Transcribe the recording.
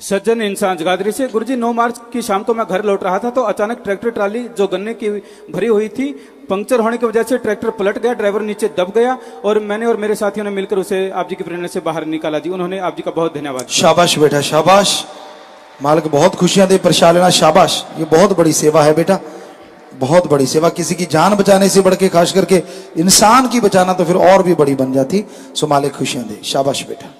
सज्जन इंसान जगाधरी से गुरुजी 9 मार्च की शाम को मैं घर लौट रहा था तो अचानक ट्रैक्टर ट्राली जो गन्ने की भरी हुई थी, पंक्चर होने की वजह से ट्रैक्टर पलट गया, ड्राइवर नीचे दब गया, और मैंने और मेरे साथियों ने मिलकर उसे आप जी की प्रेरणा से बाहर निकाला। जी, उन्होंने आप जी का बहुत धन्यवाद। शाबाश बेटा, शाबाश। मालिक, बहुत खुशियाँ दे प्रशा लेना शाबाश। ये बहुत बड़ी सेवा है बेटा। बहुत बड़ी सेवा। किसी की जान बचाने से बढ़ के, खास करके इंसान की बचाना तो फिर और भी बड़ी बन जाती। सो मालिक खुशियाँ दे। शाबाश बेटा।